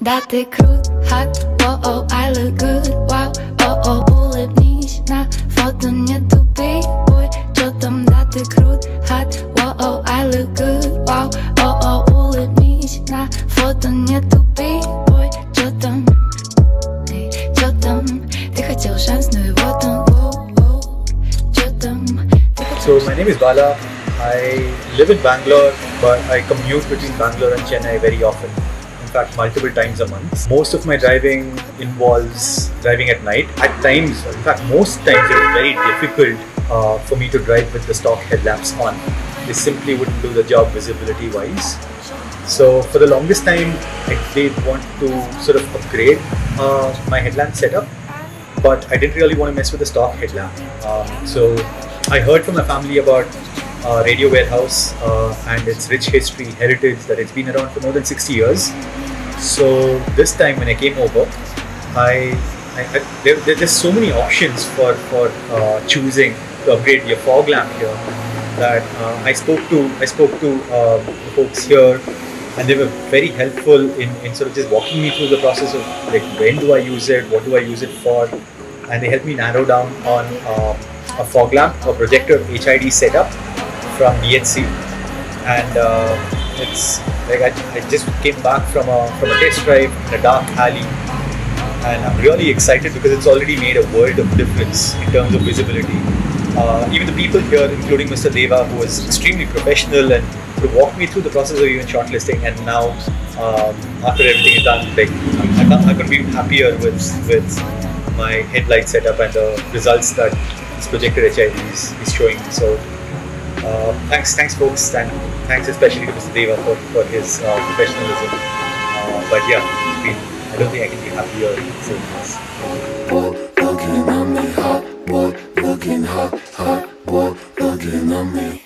Да ты крут, hot, oh oh, I look good, wow, oh oh, улыбнись на фото, не тупи, бой, чё там, да ты крут, hot, oh oh, I look good, wow, oh oh, улыбнись на фото, не тупи, бой, чё там, эй, чё там, ты хотел шанс, но его там, воу, воу, чё там, ты хотел So my name is Bala. I live in Bangalore, but I commute between Bangalore and Chennai very often. In fact, multiple times a month. Most of my driving involves driving at night. At times, in fact, most times, it is very difficult uh, for me to drive with the stock headlamps on. They simply wouldn't do the job visibility wise. So for the longest time, I did want to sort of upgrade uh, my headlamp setup, but I didn't really want to mess with the stock headlamp. Um, so I heard from my family about uh, Radio Warehouse uh, and its rich history, heritage that it's been around for more than 60 years. So this time when I came over, I, I, I there, there- there's so many options for for uh, choosing to upgrade your fog lamp here that uh, I spoke to I spoke to um, the folks here and they were very helpful in, in sort of just walking me through the process of like when do I use it, what do I use it for, and they helped me narrow down on um, a fog lamp, a projector HID setup from DHC, and uh, it's like I, I just came back from a from a test drive in a dark alley, and I'm really excited because it's already made a world of difference in terms of visibility. Uh, even the people here, including Mr. Deva, who was extremely professional and walked me through the process of even shortlisting, and now um, after everything is done, like I'm, I, can't, I couldn't be happier with with my headlight setup and the results that this projector HID is, is showing. So uh, thanks, thanks, folks, and thanks especially to Mr. Deva for, for his uh, professionalism. Uh, but yeah, I, don't think I can be happier saying this. looking me hot, boy, looking hot, hot, boy, looking me.